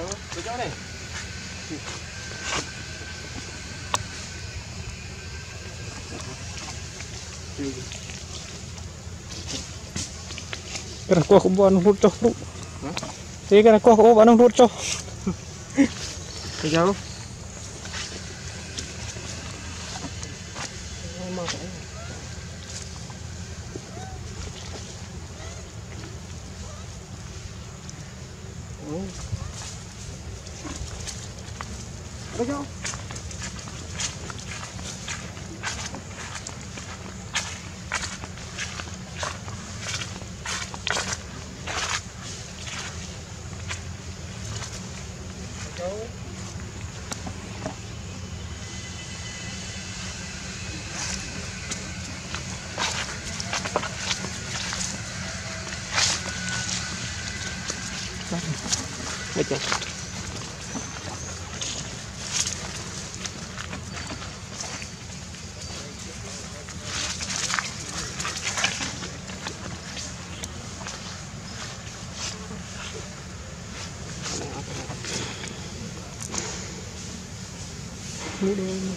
cháu tôi cháu này Kena kuah kubu anu hut cok lu. cái kena kuah kubu bọn hút cho tôi cháu Oh. Look out. Okay. Đuôi đuôi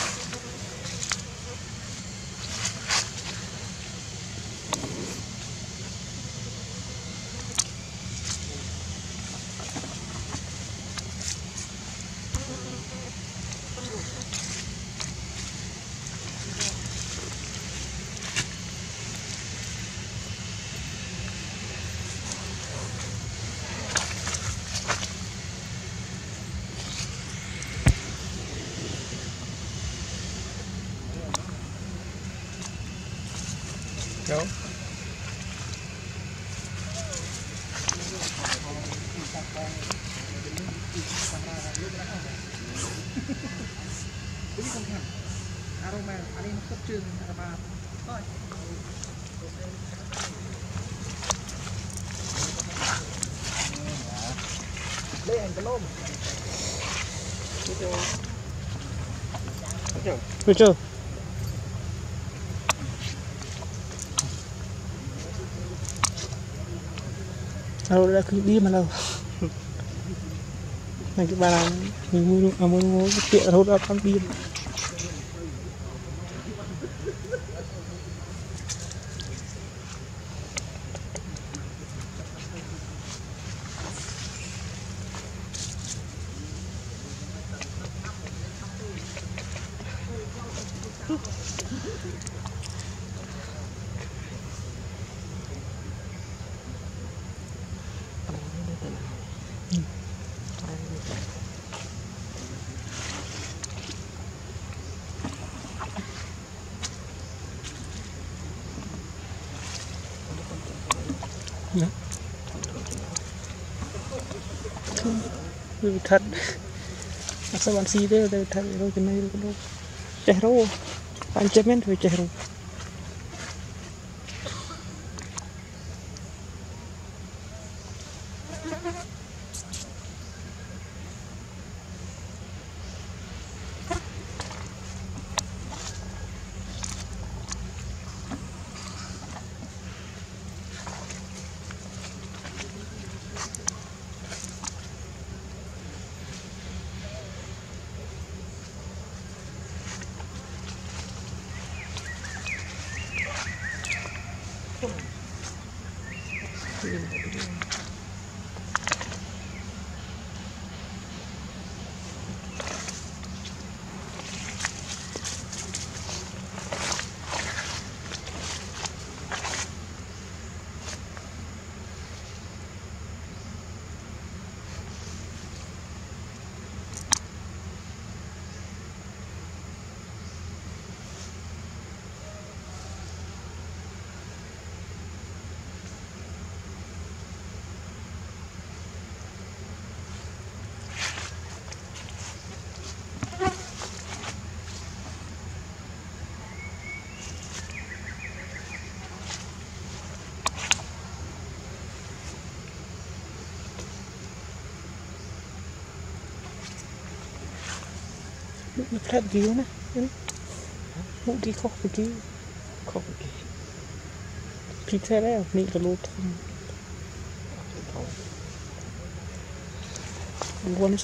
Aroma, anh em cấp trường aroma. Thôi. Đây anh cái lôm. Được chưa? Đâu đã cứ đi mà đâu. Này cái bà làm mình mua à mua mua cái tiện thôi đã ăn đi. ណាវាខាត់អត់ស្មានស៊ីទេតែថារោគចំណៃរោគចេះរោបាញ់ចិត្តមែនធ្វើចេះរោ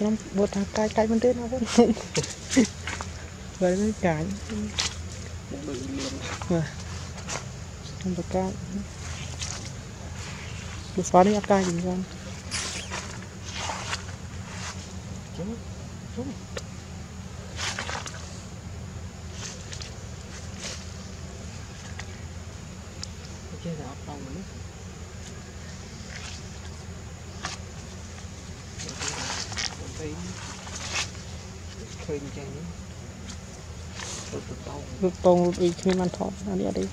នាំវល់ថាកាយកាយមែនទេណាវល់បើមិនកាយ មកដូចលៀន ខ្ញុំបកាយដូចស្វានេះអត់កាយជាងគាត់ ជុំជុំ ចេះតែអត់ដល់មនុស្សទៅឃើញចេះនេះទៅទៅរត់តងរត់អីគ្មានបានថតអានេះអត់អី